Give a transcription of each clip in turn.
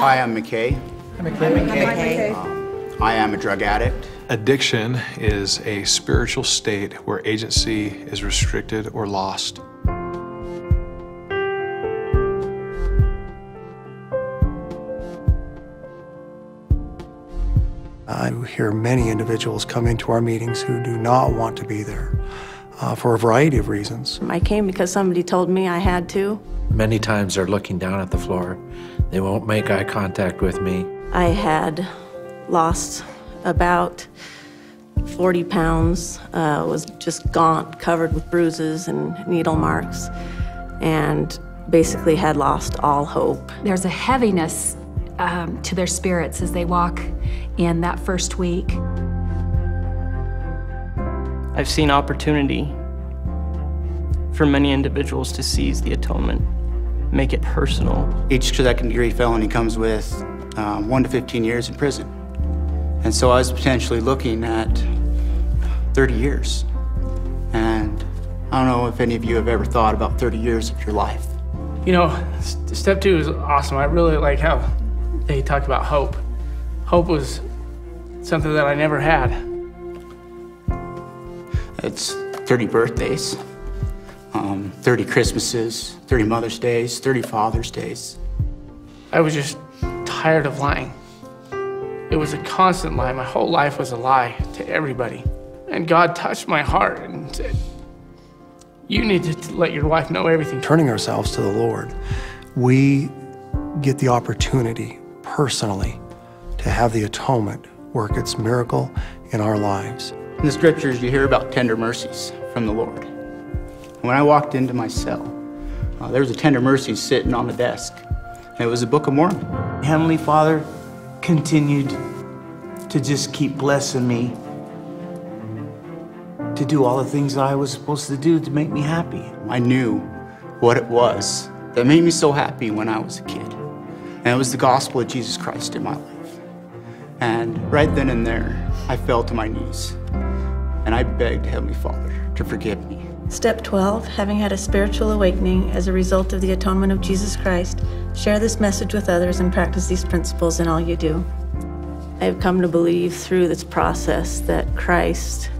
Hi, I'm McKay. Okay. Um, I am a drug addict. Addiction is a spiritual state where agency is restricted or lost. I hear many individuals come into our meetings who do not want to be there uh, for a variety of reasons. I came because somebody told me I had to. Many times they're looking down at the floor. They won't make eye contact with me. I had lost about 40 pounds, uh, was just gaunt, covered with bruises and needle marks, and basically had lost all hope. There's a heaviness um, to their spirits as they walk in that first week. I've seen opportunity for many individuals to seize the atonement, make it personal. Each second degree felony comes with um, 1 to 15 years in prison. And so I was potentially looking at 30 years. And I don't know if any of you have ever thought about 30 years of your life. You know, s- step two is awesome. I really like how they talked about hope. Hope was something that I never had. It's 30 birthdays, um, 30 Christmases, 30 Mother's Days, 30 Father's Days. I was just tired of lying. It was a constant lie. My whole life was a lie to everybody. And God touched my heart and said, You need to let your wife know everything. Turning ourselves to the Lord, we get the opportunity personally to have the atonement work its miracle in our lives. In the scriptures, you hear about tender mercies from the Lord. When I walked into my cell, uh, there was a tender mercy sitting on the desk. And it was the Book of Mormon. Heavenly Father continued to just keep blessing me to do all the things that I was supposed to do to make me happy. I knew what it was that made me so happy when I was a kid. And it was the gospel of Jesus Christ in my life. And right then and there, I fell to my knees. And I begged Heavenly Father to forgive me. Step 12, having had a spiritual awakening as a result of the atonement of Jesus Christ, share this message with others and practice these principles in all you do. I have come to believe through this process that Christ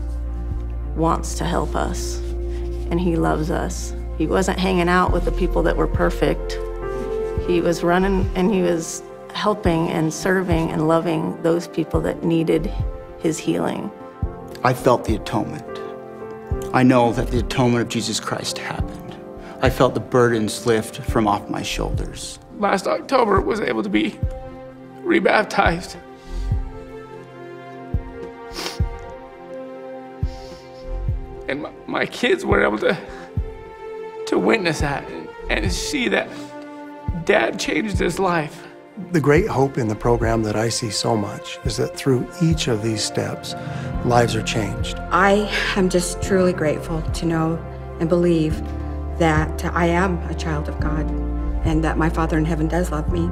wants to help us and he loves us. He wasn't hanging out with the people that were perfect. He was running and he was helping and serving and loving those people that needed his healing. I felt the atonement. I know that the atonement of Jesus Christ happened. I felt the burdens lift from off my shoulders. Last October was able to be rebaptized. And my, my kids were able to to witness that and, and see that dad changed his life. The great hope in the program that I see so much is that through each of these steps, lives are changed. I am just truly grateful to know and believe that I am a child of God and that my Father in heaven does love me.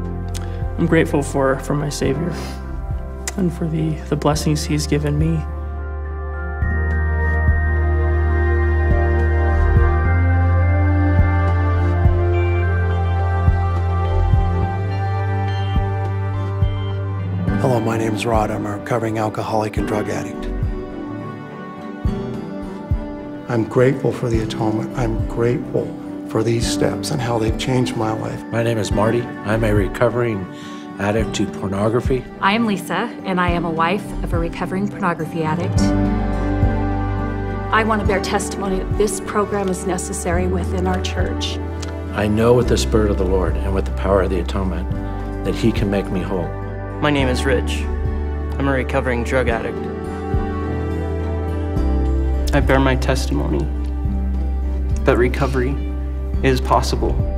I'm grateful for, for my Savior and for the, the blessings He's given me. Hello, my name is Rod. I'm a recovering alcoholic and drug addict. I'm grateful for the atonement. I'm grateful for these steps and how they've changed my life. My name is Marty. I'm a recovering addict to pornography. I am Lisa, and I am a wife of a recovering pornography addict. I want to bear testimony that this program is necessary within our church. I know with the Spirit of the Lord and with the power of the atonement that He can make me whole. My name is Rich. I'm a recovering drug addict. I bear my testimony that recovery is possible.